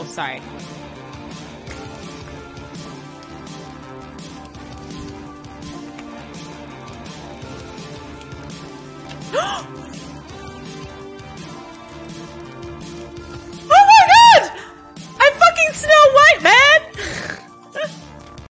Oh, sorry.